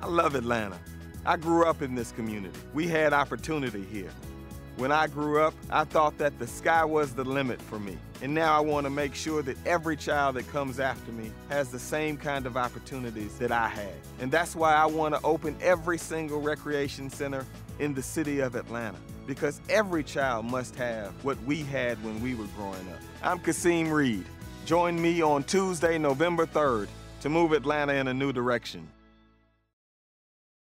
I love Atlanta. I grew up in this community. We had opportunity here. When I grew up, I thought that the sky was the limit for me. And now I want to make sure that every child that comes after me has the same kind of opportunities that I had. And that's why I want to open every single recreation center in the city of Atlanta. Because every child must have what we had when we were growing up. I'm Kasim Reed. Join me on Tuesday, November 3rd to move Atlanta in a new direction.